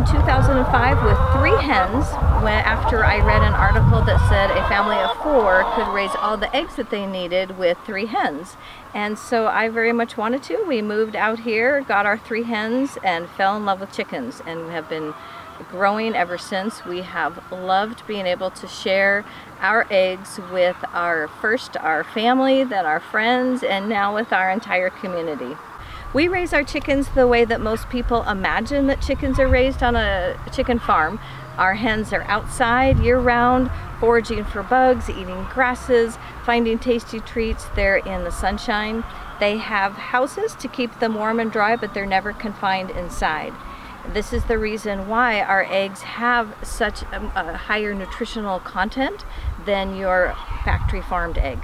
in 2005 with three hens when, after I read an article that said a family of four could raise all the eggs that they needed with three hens. And so I very much wanted to. We moved out here, got our three hens, and fell in love with chickens and have been growing ever since. We have loved being able to share our eggs with our first our family, then our friends, and now with our entire community. We raise our chickens the way that most people imagine that chickens are raised on a chicken farm. Our hens are outside year-round, foraging for bugs, eating grasses, finding tasty treats. They're in the sunshine. They have houses to keep them warm and dry, but they're never confined inside. This is the reason why our eggs have such a, a higher nutritional content than your factory farmed egg.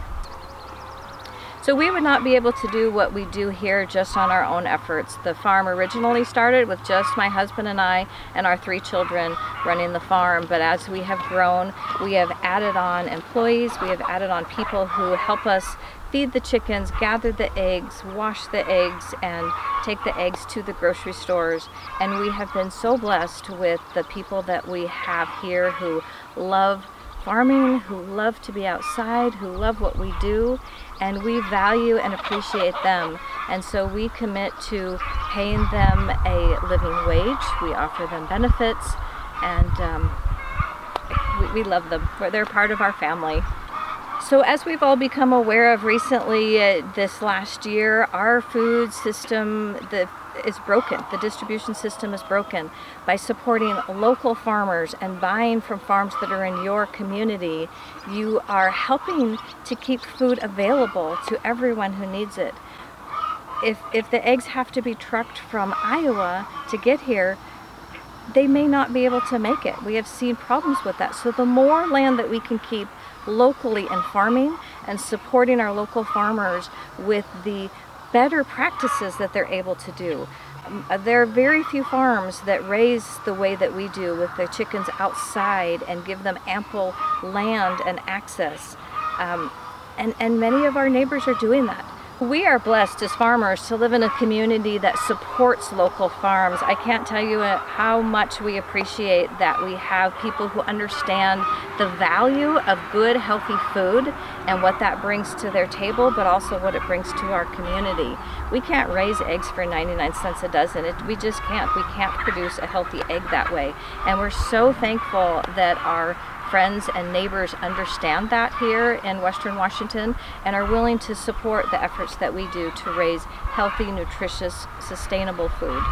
So we would not be able to do what we do here just on our own efforts. The farm originally started with just my husband and I and our three children running the farm, but as we have grown, we have added on employees, we have added on people who help us feed the chickens, gather the eggs, wash the eggs, and take the eggs to the grocery stores. And we have been so blessed with the people that we have here who love farming, who love to be outside, who love what we do, and we value and appreciate them. And so we commit to paying them a living wage. We offer them benefits, and um, we, we love them. They're part of our family. So as we've all become aware of recently uh, this last year, our food system the, is broken. The distribution system is broken. By supporting local farmers and buying from farms that are in your community, you are helping to keep food available to everyone who needs it. If, if the eggs have to be trucked from Iowa to get here, they may not be able to make it. We have seen problems with that. So the more land that we can keep locally in farming and supporting our local farmers with the better practices that they're able to do. Um, there are very few farms that raise the way that we do with the chickens outside and give them ample land and access. Um, and, and many of our neighbors are doing that. We are blessed as farmers to live in a community that supports local farms. I can't tell you how much we appreciate that we have people who understand the value of good, healthy food and what that brings to their table, but also what it brings to our community. We can't raise eggs for 99 cents a dozen. It, we just can't. We can't produce a healthy egg that way. And we're so thankful that our friends and neighbors understand that here in Western Washington and are willing to support the efforts that we do to raise healthy, nutritious, sustainable food.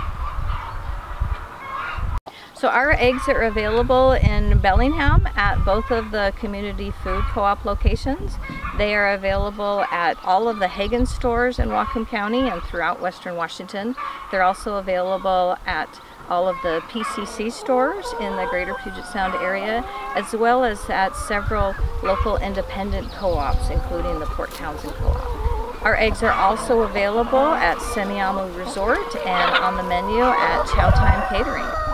So our eggs are available in Bellingham at both of the community food co-op locations. They are available at all of the Haggen stores in Whatcom County and throughout Western Washington. They're also available at all of the PCC stores in the greater Puget Sound area, as well as at several local independent co-ops, including the Port Townsend Co-op. Our eggs are also available at Semiahmoo Resort and on the menu at Chow Time Catering.